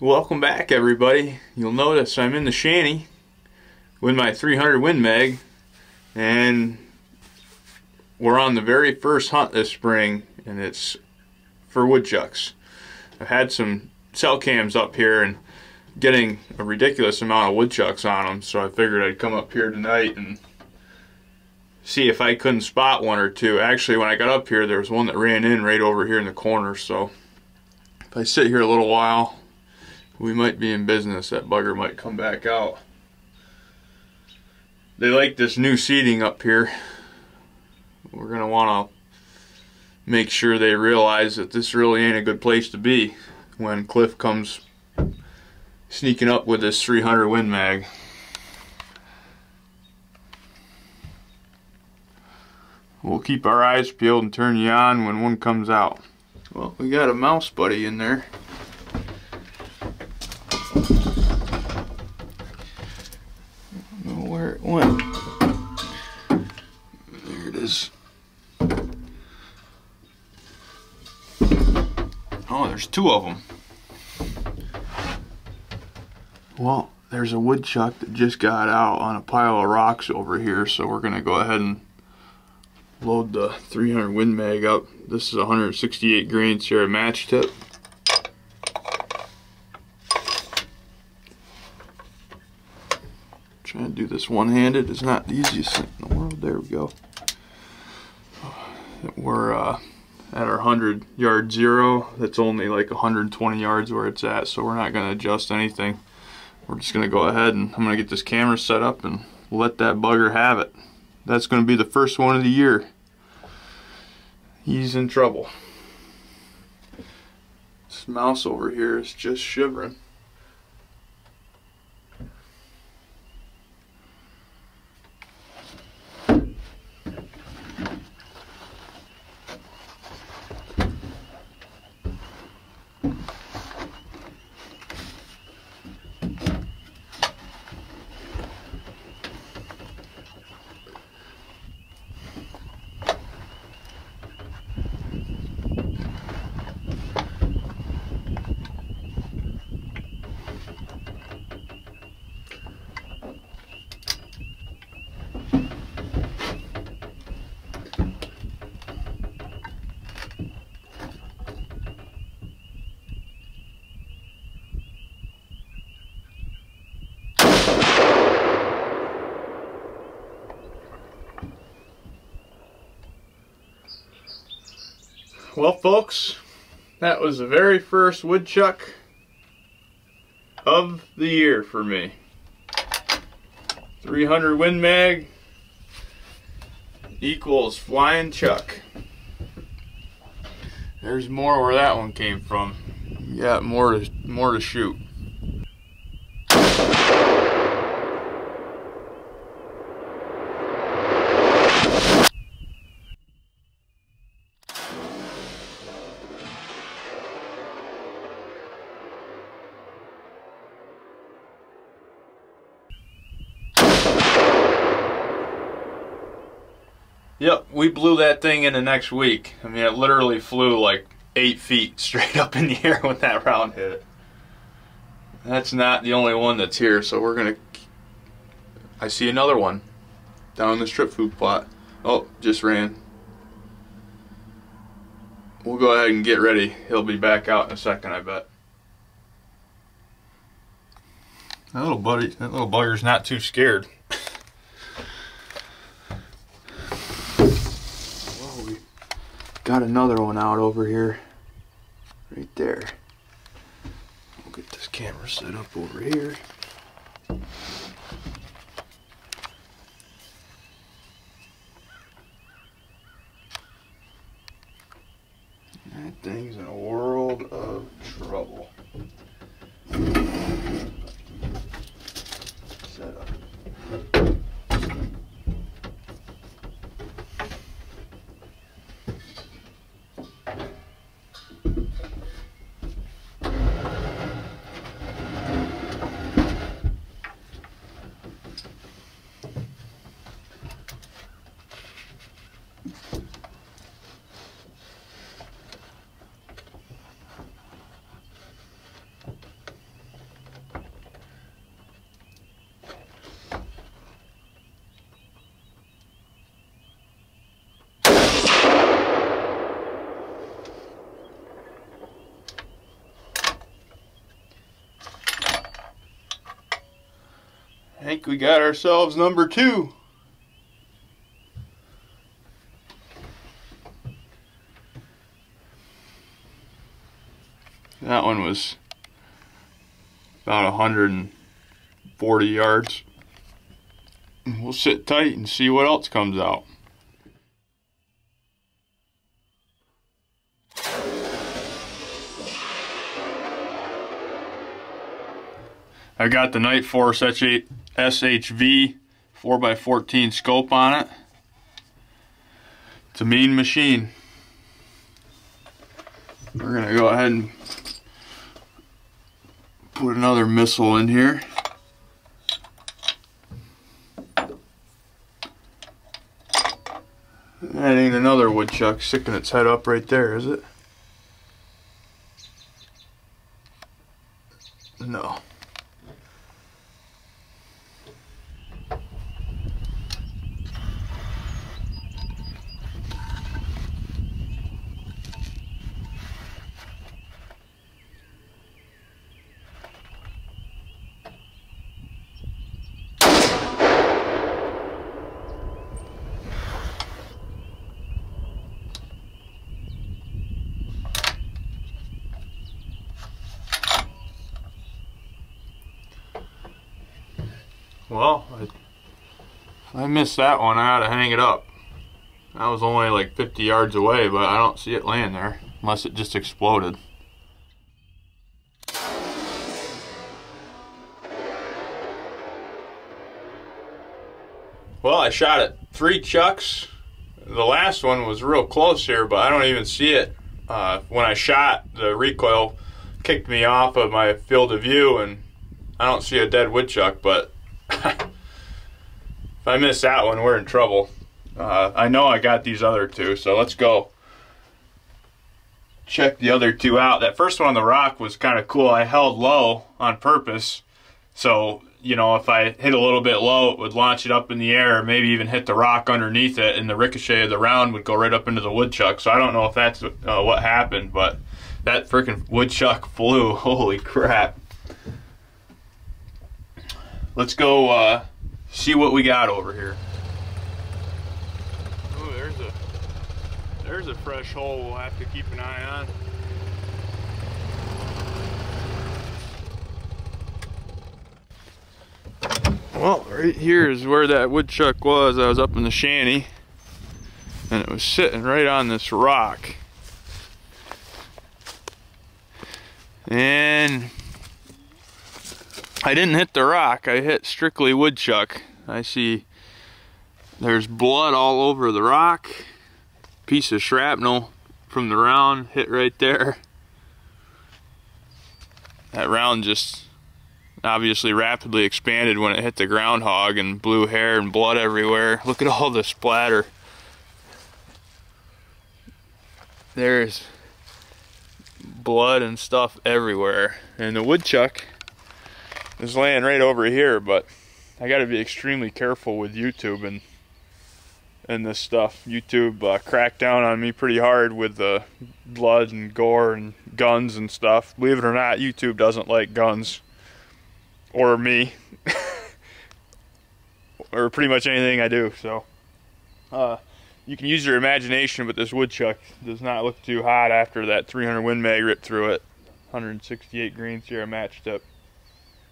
Welcome back everybody. You'll notice I'm in the shanty with my 300 Win Mag and we're on the very first hunt this spring and it's for woodchucks. I've had some cell cams up here and getting a ridiculous amount of woodchucks on them so I figured I'd come up here tonight and see if I couldn't spot one or two. Actually when I got up here there was one that ran in right over here in the corner so if I sit here a little while we might be in business. That bugger might come back out. They like this new seating up here. We're going to want to make sure they realize that this really ain't a good place to be when Cliff comes sneaking up with this 300 Win Mag. We'll keep our eyes peeled and turn you on when one comes out. Well, we got a mouse buddy in there. where it went. There it is. Oh, there's two of them. Well, there's a woodchuck that just got out on a pile of rocks over here, so we're going to go ahead and load the 300 Win Mag up. This is 168 grain Sierra match tip. Trying to do this one-handed is not the easiest thing in the world. There we go. We're uh, at our 100 yard zero. That's only like 120 yards where it's at, so we're not going to adjust anything. We're just going to go ahead and I'm going to get this camera set up and let that bugger have it. That's going to be the first one of the year. He's in trouble. This mouse over here is just shivering. Well, folks, that was the very first woodchuck of the year for me. 300 Win Mag equals flying chuck. There's more where that one came from. Yeah, more to more to shoot. Yep, we blew that thing in the next week. I mean, it literally flew like eight feet straight up in the air when that round hit it. That's not the only one that's here, so we're gonna. I see another one down the strip food plot. Oh, just ran. We'll go ahead and get ready. He'll be back out in a second, I bet. That little buddy, that little bugger's not too scared. Got another one out over here. Right there. We'll get this camera set up over here. That thing's in a world of trouble set up I think we got ourselves number two. That one was about 140 yards. We'll sit tight and see what else comes out. I got the Night Nightforce SHV 4x14 scope on it. It's a mean machine. We're gonna go ahead and put another missile in here. That ain't another woodchuck sticking its head up right there, is it? Well, I, I missed that one. I had to hang it up. That was only like 50 yards away, but I don't see it laying there unless it just exploded. Well, I shot at three chucks. The last one was real close here, but I don't even see it. Uh, when I shot, the recoil kicked me off of my field of view, and I don't see a dead woodchuck, but I miss that one, we're in trouble. Uh, I know I got these other two, so let's go check the other two out. That first one on the rock was kind of cool. I held low on purpose, so you know if I hit a little bit low, it would launch it up in the air, or maybe even hit the rock underneath it, and the ricochet of the round would go right up into the woodchuck. So I don't know if that's uh, what happened, but that freaking woodchuck flew. Holy crap! let's go uh, see what we got over here. Oh, there's a there's a fresh hole we'll have to keep an eye on. Well, right here is where that woodchuck was. I was up in the shanty, and it was sitting right on this rock. And I didn't hit the rock, I hit strictly woodchuck. I see there's blood all over the rock. Piece of shrapnel from the round hit right there. That round just obviously rapidly expanded when it hit the groundhog and blew hair and blood everywhere. Look at all the splatter. There's blood and stuff everywhere. And the woodchuck is laying right over here, but I got to be extremely careful with YouTube and and this stuff. YouTube uh, cracked down on me pretty hard with the blood and gore and guns and stuff. Believe it or not, YouTube doesn't like guns or me or pretty much anything I do. So uh, you can use your imagination, but this woodchuck does not look too hot after that 300 Win Mag ripped through it. 168 grain Sierra match tip.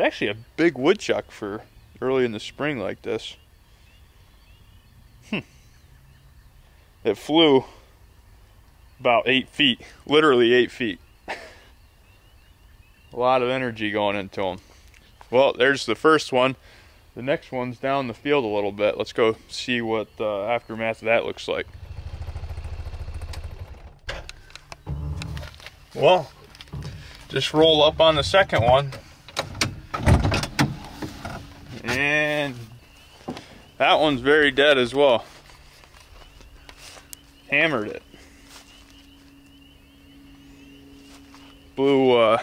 It's actually a big woodchuck for early in the spring like this. Hmm. It flew about eight feet, literally eight feet. a lot of energy going into them. Well, there's the first one. The next one's down the field a little bit. Let's go see what the aftermath of that looks like. Well, just roll up on the second one. And that one's very dead as well. Hammered it. Blew uh,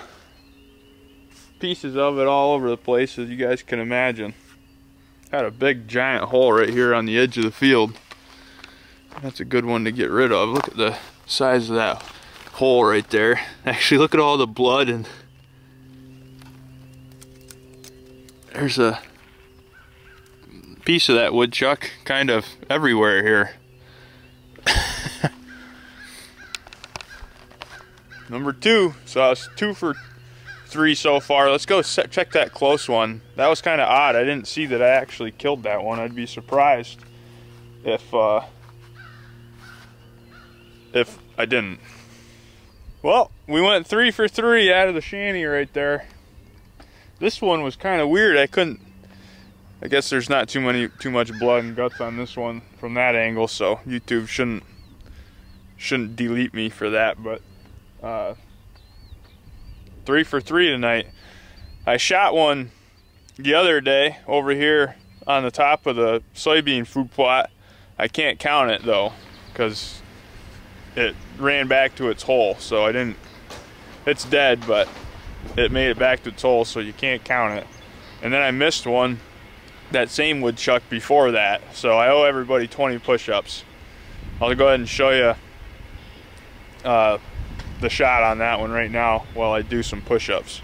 pieces of it all over the place as you guys can imagine. Had a big giant hole right here on the edge of the field. That's a good one to get rid of. Look at the size of that hole right there. Actually, look at all the blood and there's a piece of that woodchuck kind of everywhere here. Number two, so I was two for three so far. Let's go set, check that close one. That was kind of odd. I didn't see that I actually killed that one. I'd be surprised if uh, if I didn't. Well, we went three for three out of the shanty right there. This one was kind of weird. I couldn't. I guess there's not too many too much blood and guts on this one from that angle, so YouTube shouldn't shouldn't delete me for that. But uh, three for three tonight. I shot one the other day over here on the top of the soybean food plot. I can't count it though, because it ran back to its hole. So I didn't, it's dead, but it made it back to its hole, so you can't count it. And then I missed one, that same woodchuck before that. So I owe everybody 20 push-ups. I'll go ahead and show you uh, the shot on that one right now while I do some push-ups.